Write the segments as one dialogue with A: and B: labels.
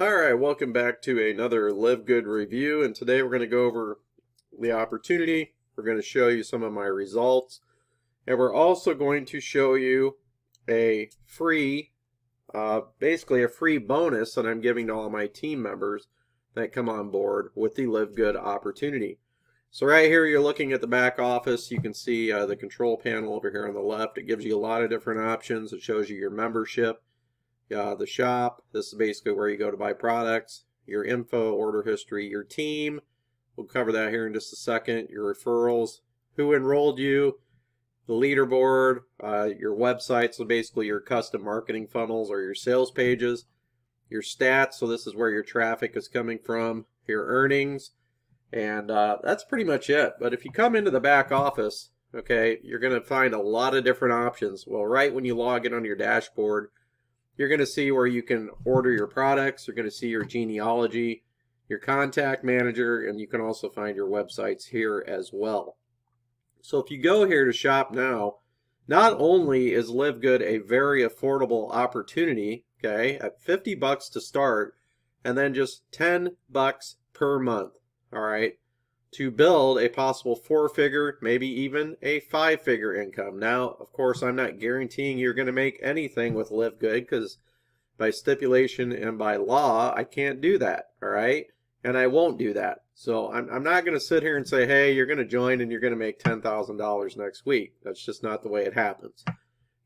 A: Alright, welcome back to another Live Good review and today we're going to go over the opportunity. We're going to show you some of my results and we're also going to show you a free, uh, basically a free bonus that I'm giving to all my team members that come on board with the Live Good opportunity. So right here you're looking at the back office. You can see uh, the control panel over here on the left. It gives you a lot of different options. It shows you your membership uh, the shop. This is basically where you go to buy products, your info, order history, your team. We'll cover that here in just a second. Your referrals, who enrolled you, the leaderboard, uh, your website, so basically your custom marketing funnels or your sales pages, your stats, so this is where your traffic is coming from, your earnings, and uh, that's pretty much it. But if you come into the back office, okay, you're going to find a lot of different options. Well, right when you log in on your dashboard, you're going to see where you can order your products. You're going to see your genealogy, your contact manager, and you can also find your websites here as well. So if you go here to shop now, not only is Live Good a very affordable opportunity, okay, at 50 bucks to start, and then just 10 bucks per month, all right, to build a possible four figure, maybe even a five figure income. Now, of course, I'm not guaranteeing you're going to make anything with Live Good because by stipulation and by law, I can't do that. All right. And I won't do that. So I'm, I'm not going to sit here and say, hey, you're going to join and you're going to make $10,000 next week. That's just not the way it happens.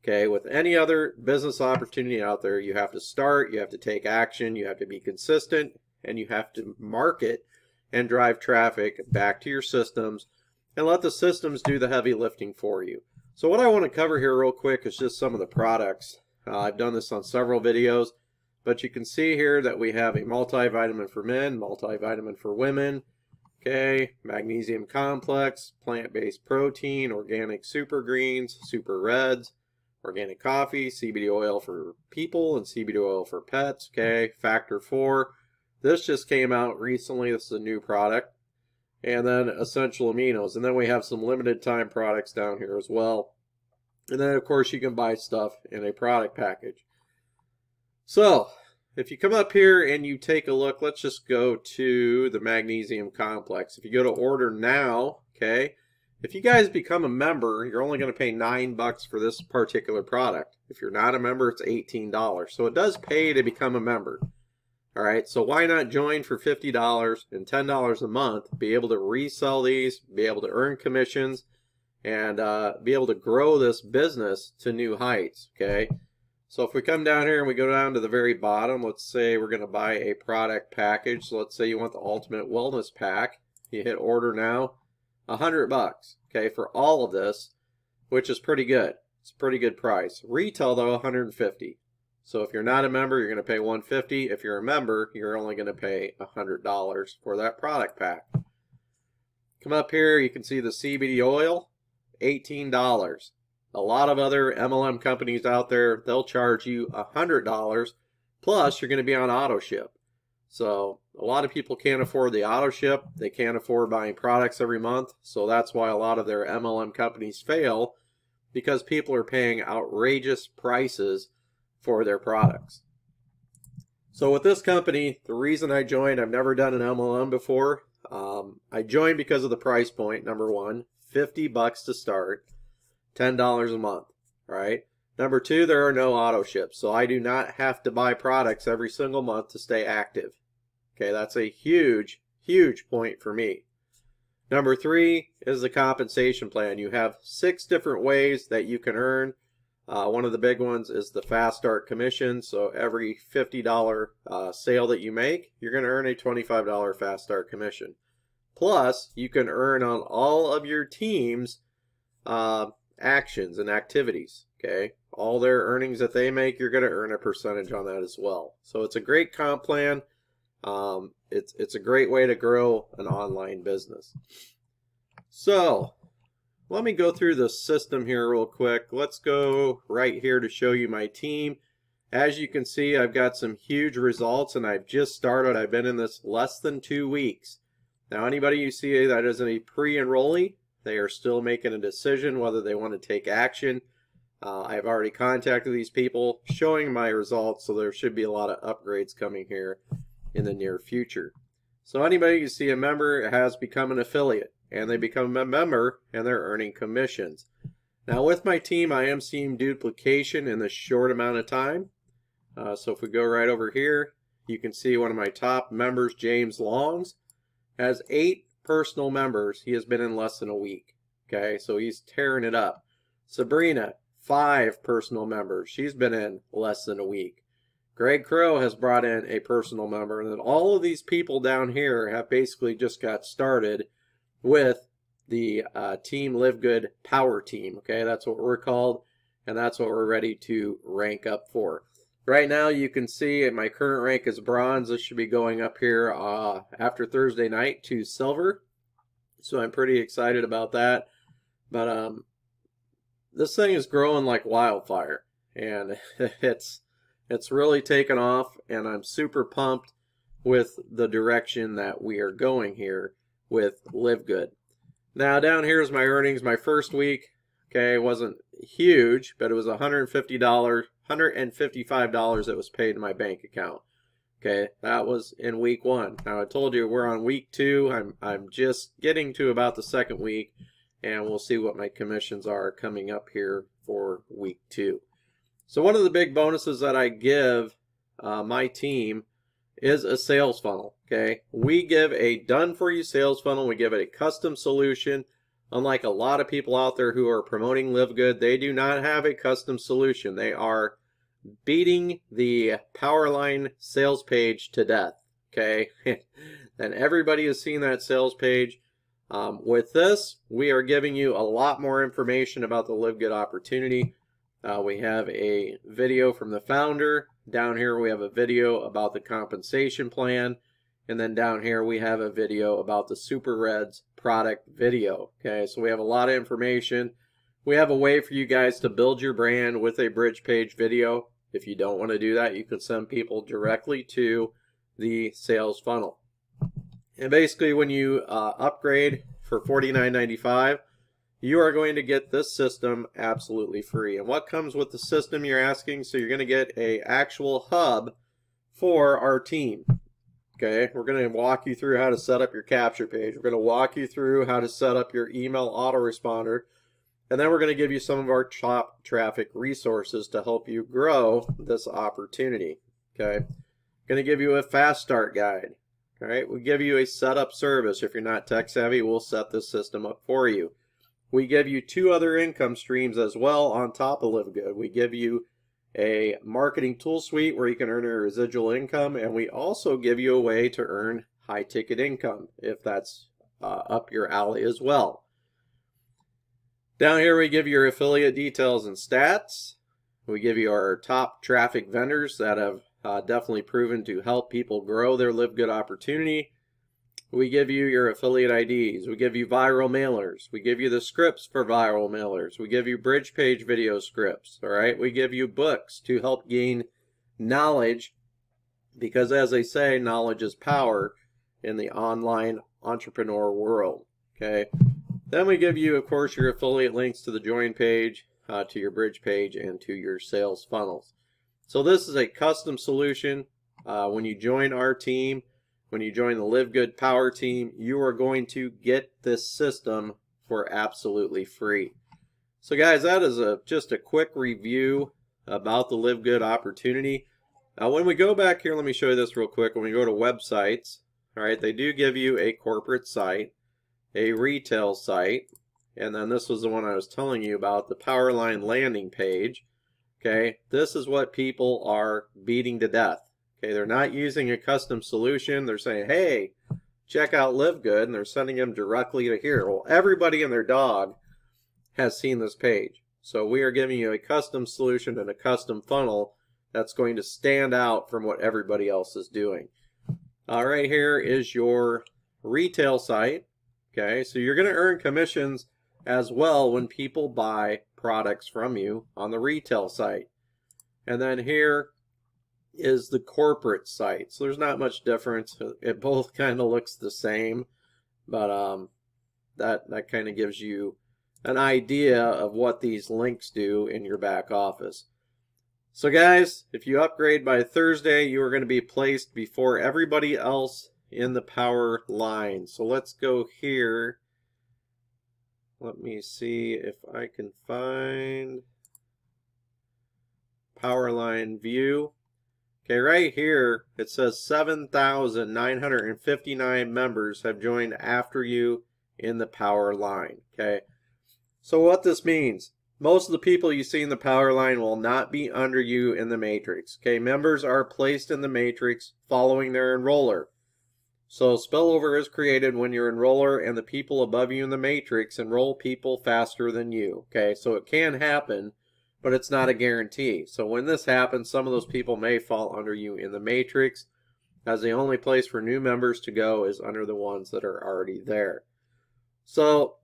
A: Okay, with any other business opportunity out there, you have to start, you have to take action, you have to be consistent, and you have to market and drive traffic back to your systems and let the systems do the heavy lifting for you. So what I want to cover here real quick is just some of the products. Uh, I've done this on several videos, but you can see here that we have a multivitamin for men, multivitamin for women, okay, magnesium complex, plant-based protein, organic super greens, super reds, organic coffee, CBD oil for people and CBD oil for pets, okay, factor 4, this just came out recently. This is a new product. And then essential aminos. And then we have some limited time products down here as well. And then, of course, you can buy stuff in a product package. So, if you come up here and you take a look, let's just go to the magnesium complex. If you go to order now, okay, if you guys become a member, you're only going to pay nine bucks for this particular product. If you're not a member, it's $18. So it does pay to become a member. All right, so why not join for $50 and $10 a month, be able to resell these, be able to earn commissions, and uh, be able to grow this business to new heights, okay? So if we come down here and we go down to the very bottom, let's say we're going to buy a product package. So let's say you want the Ultimate Wellness Pack. You hit order now, 100 bucks, okay, for all of this, which is pretty good. It's a pretty good price. Retail though, 150. So if you're not a member, you're going to pay 150. If you're a member, you're only going to pay $100 for that product pack. Come up here, you can see the CBD oil, $18. A lot of other MLM companies out there, they'll charge you $100 plus you're going to be on auto ship. So a lot of people can't afford the auto ship. They can't afford buying products every month. So that's why a lot of their MLM companies fail because people are paying outrageous prices for their products. So with this company, the reason I joined, I've never done an MLM before. Um, I joined because of the price point, number one, 50 bucks to start, $10 a month, right? Number two, there are no auto ships, so I do not have to buy products every single month to stay active. Okay, that's a huge, huge point for me. Number three is the compensation plan. You have six different ways that you can earn uh, one of the big ones is the Fast Start Commission. So every $50 uh, sale that you make, you're going to earn a $25 Fast Start Commission. Plus, you can earn on all of your team's uh, actions and activities. Okay, all their earnings that they make, you're going to earn a percentage on that as well. So it's a great comp plan. Um, it's it's a great way to grow an online business. So let me go through the system here real quick. Let's go right here to show you my team. As you can see, I've got some huge results and I've just started. I've been in this less than two weeks. Now, anybody you see that is a pre-enrollee, they are still making a decision whether they want to take action. Uh, I've already contacted these people showing my results, so there should be a lot of upgrades coming here in the near future. So anybody you see a member has become an affiliate and they become a member and they're earning commissions. Now with my team, I am seeing duplication in this short amount of time. Uh, so if we go right over here, you can see one of my top members, James Longs, has eight personal members. He has been in less than a week. Okay, so he's tearing it up. Sabrina, five personal members. She's been in less than a week. Greg Crow has brought in a personal member, and then all of these people down here have basically just got started with the uh, Team Live Good Power Team. Okay, that's what we're called, and that's what we're ready to rank up for. Right now, you can see my current rank is bronze. This should be going up here uh, after Thursday night to silver. So I'm pretty excited about that. But um, this thing is growing like wildfire, and it's it's really taken off, and I'm super pumped with the direction that we are going here with Live Good. Now down here is my earnings. My first week, okay, wasn't huge, but it was $150 $155 that was paid in my bank account. Okay, that was in week one. Now I told you we're on week two. I'm I'm just getting to about the second week, and we'll see what my commissions are coming up here for week two. So one of the big bonuses that I give uh, my team is a sales funnel. Okay, we give a done-for-you sales funnel. We give it a custom solution. Unlike a lot of people out there who are promoting Live Good, they do not have a custom solution. They are beating the Powerline sales page to death. Okay, and everybody has seen that sales page. Um, with this, we are giving you a lot more information about the Live Good opportunity. Uh, we have a video from the founder. Down here, we have a video about the compensation plan. And then down here, we have a video about the Super Reds product video. Okay, so we have a lot of information. We have a way for you guys to build your brand with a bridge page video. If you don't want to do that, you can send people directly to the sales funnel. And basically, when you uh, upgrade for $49.95, you are going to get this system absolutely free. And what comes with the system you're asking? So you're going to get a actual hub for our team. Okay, we're going to walk you through how to set up your capture page. We're going to walk you through how to set up your email autoresponder. And then we're going to give you some of our top traffic resources to help you grow this opportunity. Okay. Going to give you a fast start guide. All right. we'll give you a setup service. If you're not tech savvy, we'll set this system up for you. We give you two other income streams as well on top of Live Good. We give you a marketing tool suite where you can earn a residual income, and we also give you a way to earn high ticket income if that's uh, up your alley as well. Down here we give you your affiliate details and stats. We give you our top traffic vendors that have uh, definitely proven to help people grow their Live Good opportunity. We give you your affiliate IDs. We give you viral mailers. We give you the scripts for viral mailers. We give you bridge page video scripts. All right. We give you books to help gain knowledge because, as they say, knowledge is power in the online entrepreneur world. Okay. Then we give you, of course, your affiliate links to the join page, uh, to your bridge page, and to your sales funnels. So this is a custom solution. Uh, when you join our team, when you join the Live Good Power Team, you are going to get this system for absolutely free. So guys, that is a just a quick review about the Live Good opportunity. Now when we go back here, let me show you this real quick. When we go to websites, all right, they do give you a corporate site a retail site. And then this was the one I was telling you about, the Powerline landing page. Okay, this is what people are beating to death. Okay, they're not using a custom solution. They're saying, hey, check out Live Good, and they're sending them directly to here. Well, everybody and their dog has seen this page. So we are giving you a custom solution and a custom funnel that's going to stand out from what everybody else is doing. All right, here is your retail site. Okay, so you're going to earn commissions as well when people buy products from you on the retail site. And then here is the corporate site. So there's not much difference. It both kind of looks the same, but um, that, that kind of gives you an idea of what these links do in your back office. So guys, if you upgrade by Thursday, you are going to be placed before everybody else in the power line. So let's go here. Let me see if I can find power line view. Okay, right here it says 7,959 members have joined after you in the power line. Okay, so what this means, most of the people you see in the power line will not be under you in the matrix. Okay, members are placed in the matrix following their enroller. So spillover is created when your enroller and the people above you in the matrix enroll people faster than you. Okay, so it can happen but it's not a guarantee. So when this happens, some of those people may fall under you in the matrix, as the only place for new members to go is under the ones that are already there. So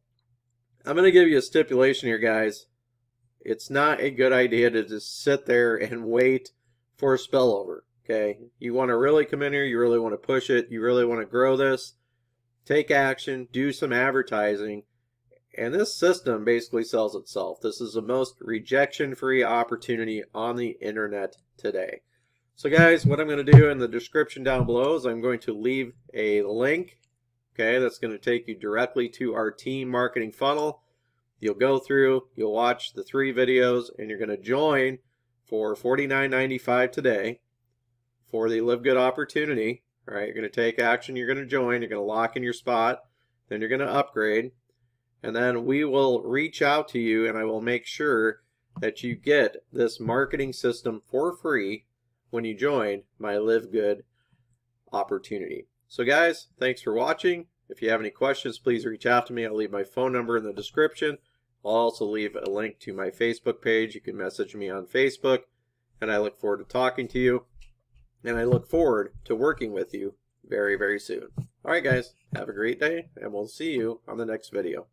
A: I'm going to give you a stipulation here, guys. It's not a good idea to just sit there and wait for a spillover. Okay, you want to really come in here, you really want to push it, you really want to grow this, take action, do some advertising, and this system basically sells itself. This is the most rejection-free opportunity on the internet today. So guys, what I'm going to do in the description down below is I'm going to leave a link, okay, that's going to take you directly to our team marketing funnel. You'll go through, you'll watch the three videos, and you're going to join for $49.95 today for the Live Good opportunity. All right, you're going to take action, you're going to join, you're going to lock in your spot, then you're going to upgrade, and then we will reach out to you and I will make sure that you get this marketing system for free when you join my Live Good opportunity. So guys, thanks for watching. If you have any questions, please reach out to me. I'll leave my phone number in the description. I'll also leave a link to my Facebook page. You can message me on Facebook, and I look forward to talking to you. And I look forward to working with you very, very soon. All right, guys, have a great day, and we'll see you on the next video.